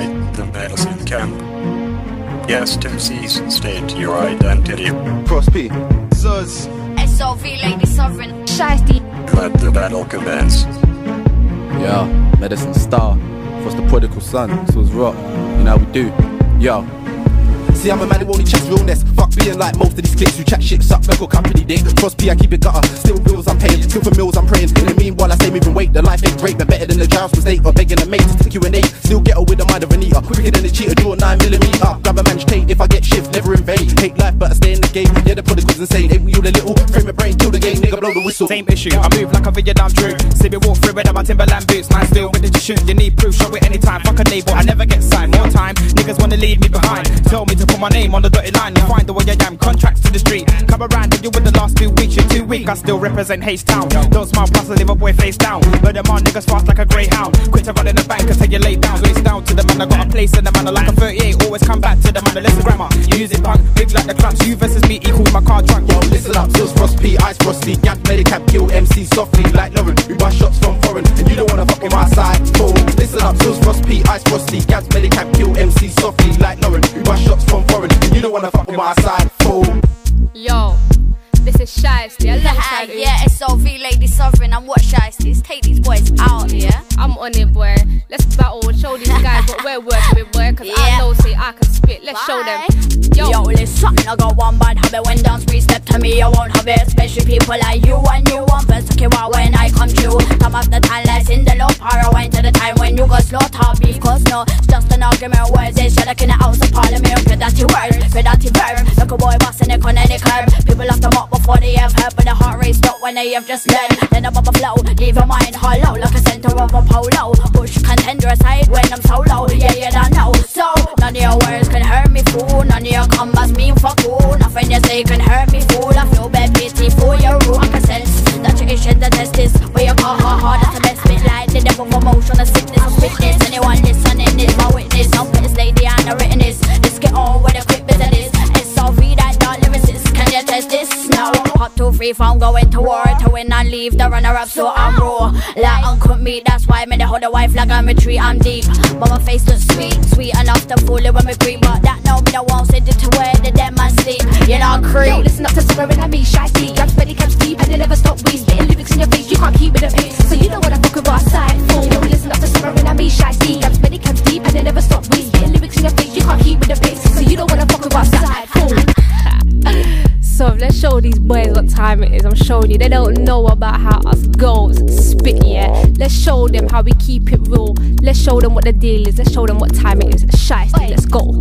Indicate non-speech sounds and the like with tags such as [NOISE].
inside the medicine camp. Yes, to cease state your identity. Cross P. Zuz. SOV Lady Sovereign. Shystie. Let the battle commence. Yeah, medicine star. What's the prodigal son? So it's rock. You know how we do. Yo. See, I'm a man who only checks realness. Fuck being like most of these cliques who chat shit, suck record company dick. Cross P, I keep it gutter. Still bills I'm paying, still for meals I'm praying. The meanwhile, I stay moving weight. The life ain't great, but better than the child's mistake. Or begging a mate to take you an eight. Still get with the mind of a eater. Quicker than a cheater, draw 9 millimeter. Grab a man's tape if I get shift, never in vain. Hate life, but I stay in the game. Yeah, the prodigals insane. Ain't all a little? Frame a brain, kill the game, nigga, blow the whistle. Same issue, I move like a Vietnam troop. See me walk through with my Timberland boots. Man, still with the shoot. You need proof, show it anytime. Fuck a label, I never get signed. More time, niggas wanna leave me behind. Tell me to put my name on the dotted line. You find the way I am, contracts to the street. Come around, you with the last two weeks. Weak, I still represent H Town. Don't smile, I leave a boy face down. But them on niggas fast like a greyhound. Quit to run in the bank until you lay down. Waist down to the man, I got a place in the man. Like a 38, always come back to the man. Listen, grammar, music punk, big like the clamps. You versus me equal with my car drunk. Yo, listen up, Sills Frost P, Ice Frosty, Gap Medicap, kill MC softly like Lauren. We buy shots from foreign, and you don't wanna fuck with my side. Fool. Listen up, Sills Frosty, Ice Frosty, Gap Medicap, kill MC softly like Lauren. We buy shots from foreign, and you don't wanna fuck with my side. Fool. Yo, is Shystie. Alongside you. yeah, SOV Lady Sovereign, I'm what Shiesties? Take these boys out, yeah? I'm on it, boy. Let's battle and show these [LAUGHS] guys what we're working with, boy. Cause Yeah. I know, say I can spit. Let's show them. Yo, Yo, listen, I got one bad habit when dance free step to me, I won't have it. Especially people like you and you want first to kill when I come true. Time after time, less in the low power, I went to the time when you got slaughter beef. Cause no, it's just an argument. Words they have in the house of parliament. Dirty word, dirty verb. Look a boy busting it on any curb. People have to mock before they have heard, but the heart rate stop when they have just learned. Then I'm on a flow, you test this? No. Hot two free from going to war to win and leave the runner up. So I'm raw. Like uncle me, that's why in the hold the wife like I'm a tree. I'm deep. But my face looks sweet, sweet enough to fool it when we creep. But that no, me won't send it to where the dead man sleep. It is. I'm showing you. They don't know about how us girls spit yet. Let's show them how we keep it real. Let's show them what the deal is. Let's show them what time it is. Shystie, let's go.